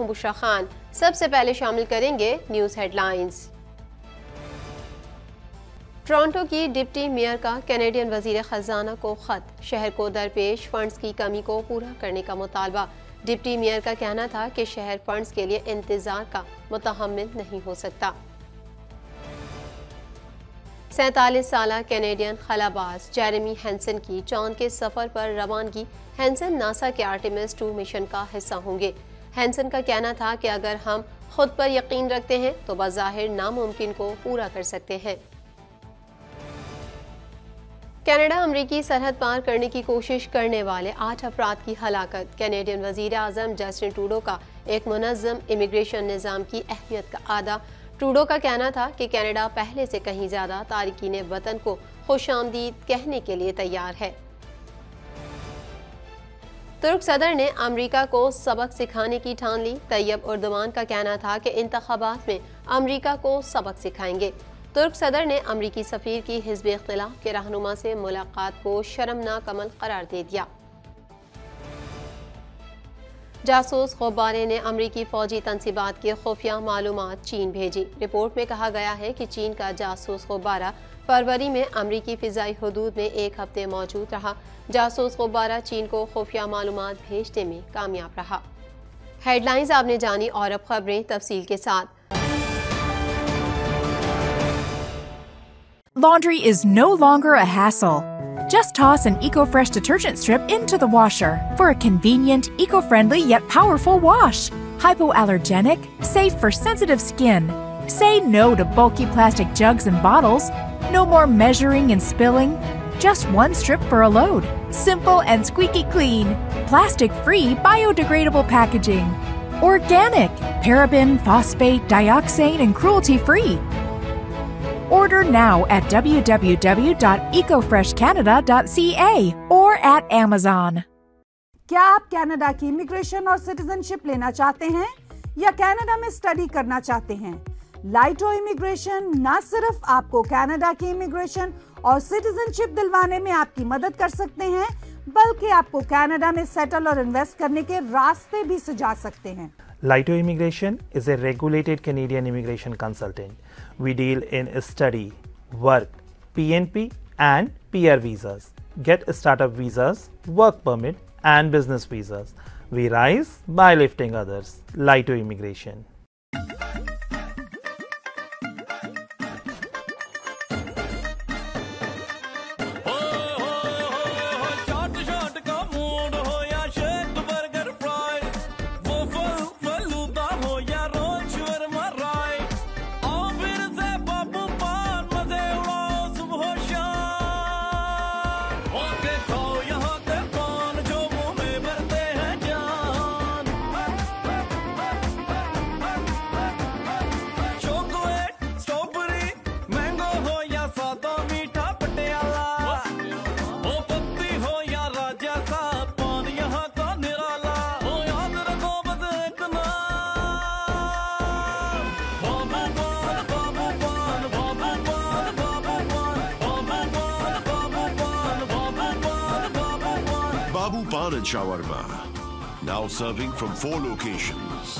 हूँ बुशरा खान। सबसे पहले शामिल करेंगे न्यूज़ हेडलाइंस। टोरंटो की डिप्टी मेयर का कैनेडियन वज़ीर खजाना को खत। शहर को दरपेश फंड्स की कमी को पूरा करने का मुतालबा। डिप्टी मेयर का कहना था कि शहर फंड्स के लिए इंतज़ार का मुतहमल नहीं हो सकता। सैतालीस साल कैनेडियन खलाबाज जेरेमी हैंसन की चाँद के सफ़र पर रवानगी। हैंसन नासा के आर्टिमिस टू मिशन का हिस्सा होंगे। हैंसन का कहना था कि अगर हम खुद पर यकीन रखते हैं तो बाहिर नामुमकिन को पूरा कर सकते हैं। कनाडा अमरीकी सरहद पार करने की कोशिश करने वाले आठ अफराद की हलाकत। कैनेडियन वज़ीर अजम जस्टिन टूडो का एक मुनज़म इमिग्रेशन निज़ाम की अहमियत का आदा। टूडो का कहना था कि कनाडा पहले से कहीं ज़्यादा तारकिन वतन को खुश आमदीद कहने के लिए तैयार है। तुर्क सदर ने अमरीका को सबक सिखाने की ठान ली। तैयब उर्दवान का कहना था कि इंतबात में अमरीका को सबक सिखाएँगे। तुर्क सदर ने अमरीकी सफ़ीर की हिजब इख्तलाफ के रहनुमा से मुलाकात को शर्मनाक अमल करार दे दिया। जासूस गुब्बारे ने अमरीकी फौजी तनसीबात की खुफिया मालूम चीन भेजी। रिपोर्ट में कहा गया है कि चीन का जासूस गुब्बारा फरवरी में अमरीकी फ़िज़ाई हदूद में एक हफ़्ते मौजूद रहा जासूस गुब्बारा चीन को खुफिया मालूम भेजने में कामयाब रहा हेडलाइंस आपने जानी और अब खबरें तफसील के साथ Laundry is no longer a hassle. Just toss an EcoFresh detergent strip into the washer for a convenient, eco-friendly yet powerful wash. Hypoallergenic, safe for sensitive skin. Say no to bulky plastic jugs and bottles. No more measuring and spilling. Just one strip for a load. Simple and squeaky clean. Plastic-free, biodegradable packaging. Organic, paraben, phosphate, dioxane, and cruelty-free. Order now at www.ecofreshcanada.ca or at Amazon. क्या आप Canada की immigration और citizenship लेना चाहते हैं या Canada में study करना चाहते हैं लाइटो इमिग्रेशन, न सिर्फ़ आपको कनाडा की इमिग्रेशन और सिटीजनशिप दिलवाने में आपकी मदद कर सकते हैं, बल्कि आपको कनाडा में सेटल और इन्वेस्ट करने के रास्ते भी सजा सकते हैं। Lito immigration is a regulated Canadian immigration consultant we deal in study work PNP and PR visas get startup visas work permit and business visas we rise by lifting others Lito immigration Pan and Shawarma. Now serving from four locations.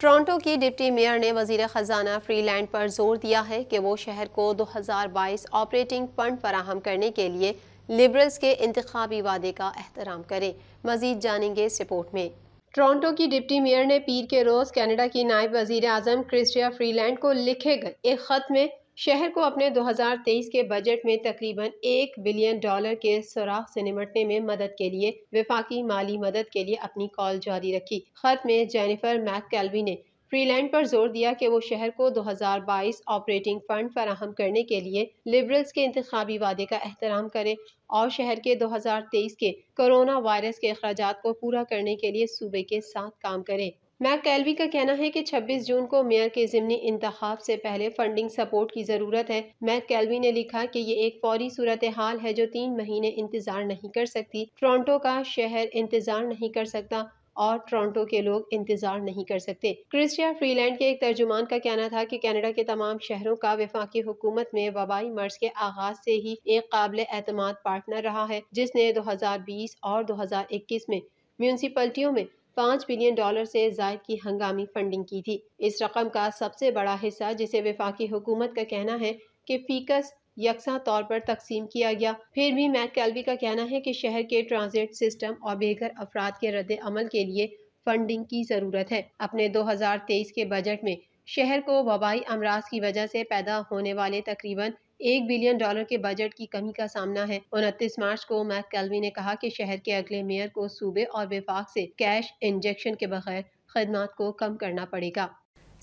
Toronto की deputy mayor ने वज़ीर ख़जाना Freeland पर ज़ोर दिया है कि वो शहर को 2022 ऑपरेटिंग फंड फराहम करने के लिए लिबरल्स के इंतबी वादे का एहतराम करें मजीद जानेंगे इस रिपोर्ट में टोरंटो की डिप्टी मेयर ने पीर के रोज़ कनाडा की नायब वज़ीर अजम क्रिस्टिया फ्रीलैंड को लिखे गए एक ख़त में शहर को अपने 2023 के बजट में तकरीबन एक बिलियन डॉलर के सुराख से निमटने में मदद के लिए, विफाकी माली मदद के लिए अपनी कॉल जारी रखी। खत में जेनिफर मैक कैलवी ने फ्रीलैंड पर ज़ोर दिया कि वो शहर को 2022 ऑपरेटिंग फंड फराहम करने के लिए लिबरल्स के इंतबी वादे का एहतराम करे और शहर के 2023 के कोरोना वायरस के अखराज को पूरा करने के लिए सूबे के साथ काम करे। मैक कैलवी का कहना है कि 26 जून को मेयर के ज़मनी इंतखाब से पहले फंडिंग सपोर्ट की ज़रूरत है। मैक कैलवी ने लिखा कि ये एक फौरी सूरत हाल है जो तीन महीने इंतज़ार नहीं कर सकती। टोरंटो का शहर इंतज़ार नहीं कर सकता और टोरंटो के लोग इंतज़ार नहीं कर सकते। क्रिस्टिया फ्रीलैंड के एक तर्जुमान का कहना था कि कनाडा के तमाम शहरों का विफाकी हुकूमत में वबाई मर्ज के आगाज़ से ही एक काबिल एतमाद पार्टनर रहा है, जिसने 2020 और 2021 में म्यूनसिपलिटियों में पाँच बिलियन डॉलर से जायद की हंगामी फंडिंग की थी। इस रकम का सबसे बड़ा हिस्सा, जिसे विफाकी हुकूमत का कहना है कि फीकस यकसा तौर पर तकसीम किया गया। फिर भी मैक कैलवी का कहना है कि शहर के ट्रांजिट सिस्टम और बेघर अफराद के रद्द अमल के लिए फंडिंग की ज़रूरत है। अपने 2023 के बजट में शहर को वबाई अमराज की वजह से पैदा होने वाले तकरीबन एक बिलियन डॉलर के बजट की कमी का सामना है। उनतीस मार्च को मैक कैलवी ने कहा कि शहर के अगले मेयर को सूबे और विफाक से कैश इंजेक्शन के बगैर खदमात को कम करना पड़ेगा।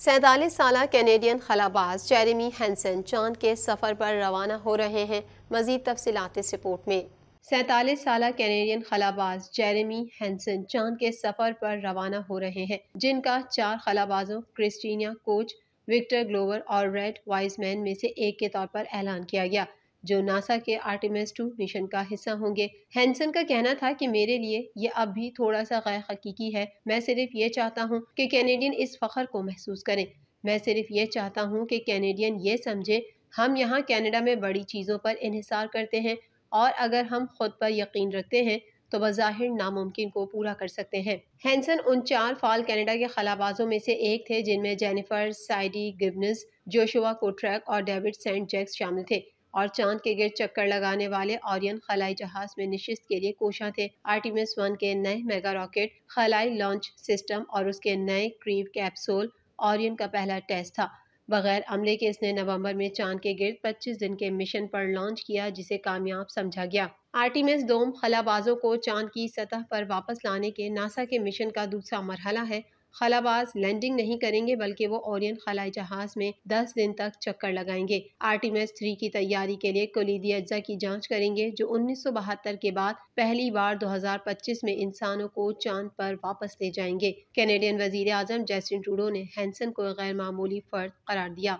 सैतालीस साल कैनेडियन खलाबाज जेरेमी हैंसन चाँद के सफ़र पर रवाना हो रहे हैं, मजीद तफसीत इस रिपोर्ट में। सैतालीस साल कैनेडियन खलाबाज जेरेमी हैंसन चाँद के सफ़र पर रवाना हो रहे हैं, जिनका चार खलाबाजों क्रिस्टीनिया कोच विक्टर ग्लोवर और रेड वाइसमैन में से एक के तौर पर ऐलान किया गया, जो नासा के आर्टिमिस टू मिशन का हिस्सा होंगे। हैंसन का कहना था कि मेरे लिए ये अब भी थोड़ा सा गैर हकीकी है। मैं सिर्फ़ ये चाहता हूँ कि कैनेडियन इस फखर को महसूस करें। मैं सिर्फ़ ये चाहता हूँ कि कैनेडियन ये समझे, हम यहाँ कनाडा में बड़ी चीज़ों पर इहिसार करते हैं और अगर हम खुद पर यकीन रखते हैं तो बज़ाहिर नामुमकिन को पूरा कर सकते हैं। हैंसन उन चार फाल कनाडा के खलाबाजों में से एक थे, जिनमें जेनिफर, साइडी, गिबनस, जोशुआ कोट्रैक और डेविड सेंट जैक्स शामिल थे और चाँद के गिर चक्कर लगाने वाले ऑरियन खलाई जहाज़ में निशिस्त के लिए कोशा थे। आर्टिमिस वन के नए मेगा रॉकेट, खलाई लॉन्च सिस्टम और उसके नए क्रीव कैप्सूल ऑरियन का पहला टेस्ट था। बगैर अमले के इसने नवंबर में चाँद के गिर्द 25 दिन के मिशन पर लॉन्च किया, जिसे कामयाब समझा गया। आर्टिमिस डोम खलाबाजों को चाँद की सतह पर वापस लाने के नासा के मिशन का दूसरा मरहला है। खलाबाज लैंडिंग नहीं करेंगे, बल्कि वो ओरियन खलाई जहाज़ में 10 दिन तक चक्कर लगाएँगे। आर्टिमस थ्री की तैयारी के लिए कुलीदी अज्जा की जाँच करेंगे, जो उन्नीस सौ बहत्तर के बाद पहली बार 2025 में इंसानों को चाँद पर वापस ले जाएँगे। कैनेडियन वज़ीर आज़म जैसिन टूडो ने हैंसन को गैर मामूली फर्द करार दिया।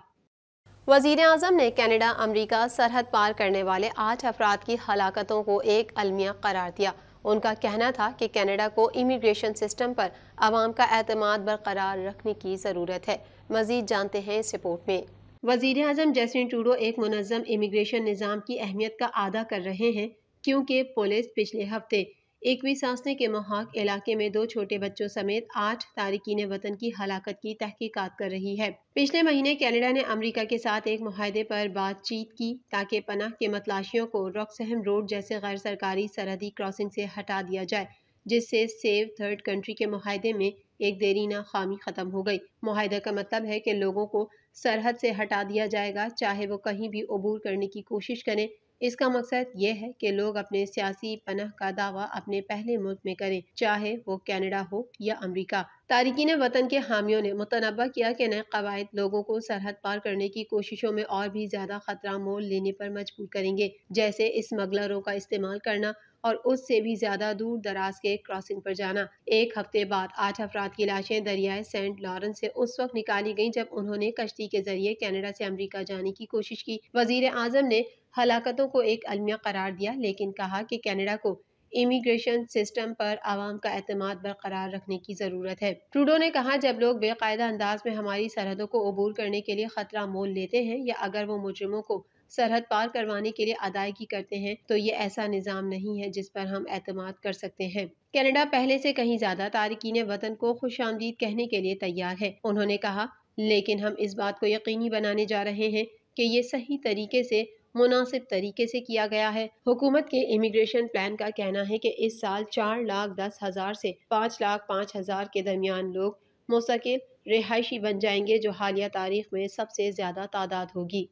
वज़ीर अजम ने कनाडा अमरीका सरहद पार करने वाले आठ अफराद की हलाकतों को एक अलमिया करार दिया। उनका कहना था कि कनाडा को इमिग्रेशन सिस्टम पर आवाम का अहतमाद बरकरार रखने की ज़रूरत है। मजीद जानते हैं इस रिपोर्ट में। वज़ीर अजम जैसिन टूडो एक मनज़म इमिग्रेशन निज़ाम की अहमियत का अदा कर रहे हैं, क्योंकि पुलिस पिछले हफ़्ते एकवी सांसने के महाक इलाके में दो छोटे बच्चों समेत आठ तारकिन वतन की हलाकत की तहकीकात कर रही है। पिछले महीने कनाडा ने अमेरिका के साथ एक माहदे पर बातचीत की ताकि पनाह के मतलाशियों को रॉकसहम रोड जैसे गैर सरकारी सरहदी क्रॉसिंग से हटा दिया जाए, जिससे सेव थर्ड कंट्री के माहदे में एक देरीना खामी ख़त्म हो गई। माहदे का मतलब है कि लोगों को सरहद से हटा दिया जाएगा, चाहे वो कहीं भी अबूर करने की कोशिश करें। इसका मकसद ये है कि लोग अपने सियासी पनाह का दावा अपने पहले मुल्क में करें, चाहे वो कनाडा हो या अमरीका। तारकिन वतन के हामियों ने मुतनबा किया कि नए कवायद लोगों को सरहद पार करने की कोशिशों में और भी ज़्यादा ख़तरा मोल लेने पर मजबूर करेंगे, जैसे स्मगलरों का इस्तेमाल करना और उससे भी ज़्यादा दूर दराज के क्रॉसिंग पर जाना। एक हफ़्ते बाद आठ अफराद की लाशें दरियाए सेंट लॉरेंस से उस वक्त निकाली गईं जब उन्होंने कश्ती के ज़रिए कनाडा से अमेरिका जाने की कोशिश की। वज़ीर आज़म ने हलाकतों को एक अलमिया करार दिया, लेकिन कहा कि कनाडा को इमिग्रेशन सिस्टम पर आवाम का अतमाद बरकरार रखने की ज़रूरत है। ट्रूडो ने कहा, जब लोग बेकायदा अंदाज में हमारी सरहदों को अबूर करने के लिए ख़तरा मोल लेते हैं या अगर वो मुजरमों को सरहद पार करवाने के लिए अदायगी करते हैं तो ये ऐसा निज़ाम नहीं है जिस पर हम एतमाद कर सकते हैं। कनाडा पहले से कहीं ज़्यादा तारकिन वतन को खुश आमदीद कहने के लिए तैयार है, उन्होंने कहा। लेकिन हम इस बात को यकीनी बनाने जा रहे हैं कि ये सही तरीके से मुनासिब तरीके से किया गया है। हुकूमत के इमिग्रेशन प्लान का कहना है कि इस साल चार लाख दस हज़ार से पाँच लाख पाँच हज़ार के दरमियान लोग मुस्तकिल, रिहायशी बन जाएँगे, जो हालिया तारीख में सबसे ज़्यादा तादाद होगी।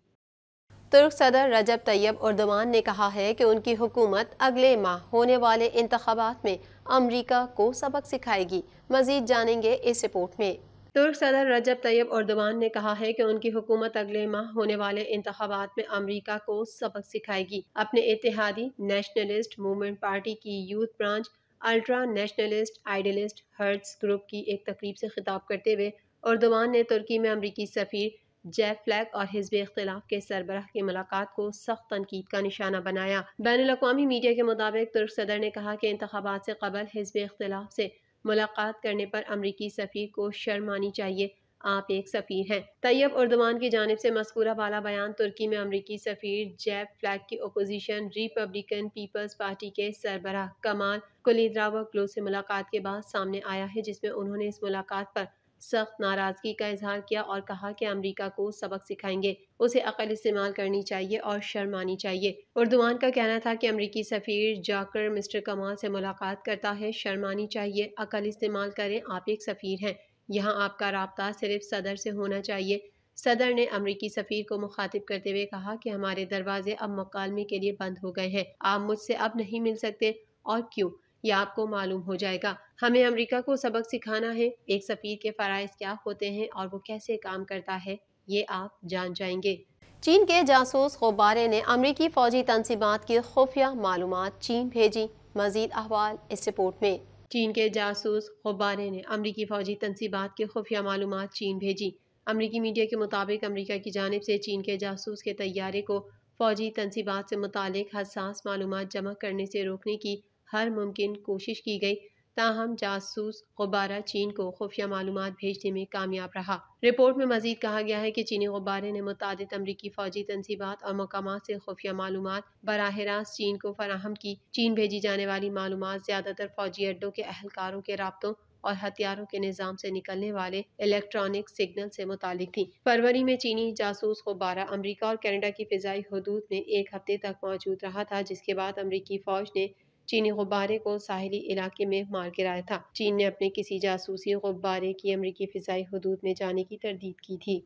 तुर्क सदर रजब तैयब उर्दवान ने कहा है कि उनकी हुकूमत अगले माह होने वाले इंतबात में अमरीका को सबक सिखाएगी। मजीद जानेंगे इस रिपोर्ट में। तुर्क सदर रजब तैयब उर्दवान ने कहा है कि उनकी हुकूमत अगले माह होने वाले इंतबात में अमरीका को सबक सिखाएगी। अपने इतिहादी नेशनलिस्ट मूवमेंट पार्टी की youth branch ultra nationalist idealist hearts group की एक तकरीब से खिताब करते हुए उर्दवान ने तुर्की में अमरीकी सफ़ीर जैक फ्लैग और हिजब इख्तलाफ के सरबराह की मुलाकात को सख्त तनकीद का निशाना बनाया। बैन अवी मीडिया के मुताबिक तुर्क सदर ने कहा कि इंतबात से कबल हिजब इख्तलाफ से मुलाकात करने पर अमरीकी सफ़ीर को शर्म आनी चाहिए। आप एक सफ़ीर हैं। तैयब उर्दवान की जानब से मस्कूरा वाला बयान तुर्की में अमरीकी सफ़ीर जैब फ्लैग की अपोजिशन रिपब्लिकन पीपल्स पार्टी के सरबराह कमाल कुलीद्रावकलो से मुलाकात के बाद सामने आया है, जिसमें उन्होंने इस मुलाकात पर सख्त नाराज़गी का इजहार किया और कहा कि अमेरिका को सबक सिखाएँगे, उसे अकल इस्तेमाल करनी चाहिए और शर्म आनी चाहिए। उर्दुआन का कहना था कि अमरीकी सफ़ीर जाकर मिस्टर कमाल से मुलाकात करता है, शर्म आनी चाहिए, अकल इस्तेमाल करें, आप एक सफ़ीर हैं। यहाँ आपका रबता सिर्फ़ सदर से होना चाहिए। सदर ने अमरीकी सफ़ीर को मुखातिब करते हुए कहा कि हमारे दरवाजे अब मकालमे के लिए बंद हो गए हैं, आप मुझसे अब नहीं मिल सकते, और क्यों? यह आपको मालूम हो जाएगा। हमें अमेरिका को सबक सिखाना है, एक सफ़ीर के फ़रज़ क्या होते हैं और वो कैसे काम करता है, ये आप जान जाएँगे। चीन के जासूस गुब्बारे ने अमरीकी फ़ौजी तनसीबात की खुफिया मालूम चीन भेजी, मजीद अहवाल इस रिपोर्ट में। चीन के जासूस गुब्बारे ने अमरीकी फ़ौजी तनसीबात की खुफिया मालूम चीन भेजी। अमरीकी मीडिया के मुताबिक अमरीका की जानब से चीन के जासूस के तैयारे को फ़ौजी तनसीबात से मुतल हसास मालूम जमा करने से रोकने की हर मुमकिन कोशिश की गई। ताहम जासूस गुब्बारा चीन को खुफिया मालूम भेजने में कामयाब रहा। रिपोर्ट में मजीद कहा गया है कि चीनी गुब्बारे ने मुताद अमरीकी फौजी तनसीबात और मकाम से खुफिया मालूम बरह रास्त चीन को फराहम की। चीन भेजी जाने वाली मालूम ज़्यादातर फौजी अड्डों के अहलकारों के रबतों और हथियारों के निज़ाम से निकलने वाले इलेक्ट्रॉनिक सिग्नल से मुतालिक थी। फरवरी में चीनी जासूस गुब्बारा अमरीका और कनाडा की फ़िज़ाई हदूद में एक हफ़्ते तक मौजूद रहा था, जिसके बाद अमरीकी फ़ौज ने चीनी गुब्बारे को साहली इलाके में मार गिराया था। चीन ने अपने किसी जासूसी गुब्बारे की अमरीकी फ़िज़ाई हदूद में जाने की तरदीद की थी।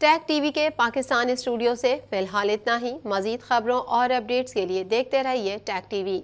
टैग टीवी के पाकिस्तान स्टूडियो से फ़िलहाल इतना ही। मजीद खबरों और अपडेट्स के लिए देखते रहिए टैग टीवी।